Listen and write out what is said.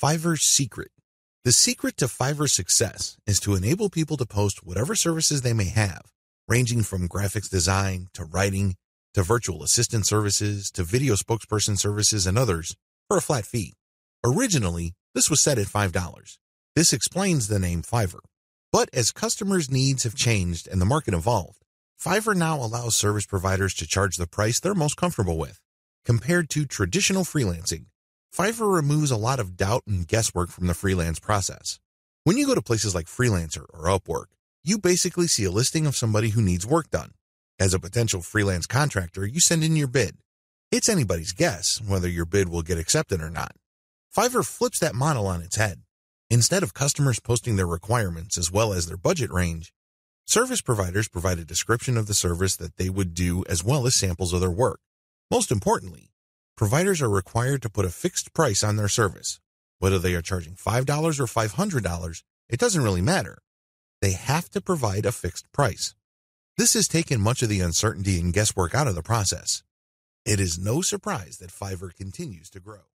Fiverr's secret. The secret to Fiverr's success is to enable people to post whatever services they may have, ranging from graphics design to writing to virtual assistant services to video spokesperson services and others for a flat fee. Originally, this was set at $5. This explains the name Fiverr. But as customers' needs have changed and the market evolved, Fiverr now allows service providers to charge the price they're most comfortable with. Compared to traditional freelancing, Fiverr removes a lot of doubt and guesswork from the freelance process. When you go to places like Freelancer or Upwork, you basically see a listing of somebody who needs work done. As a potential freelance contractor, you send in your bid. It's anybody's guess whether your bid will get accepted or not. Fiverr flips that model on its head. Instead of customers posting their requirements as well as their budget range, service providers provide a description of the service that they would do as well as samples of their work. Most importantly, providers are required to put a fixed price on their service. Whether they are charging $5 or $500, it doesn't really matter. They have to provide a fixed price. This has taken much of the uncertainty and guesswork out of the process. It is no surprise that Fiverr continues to grow.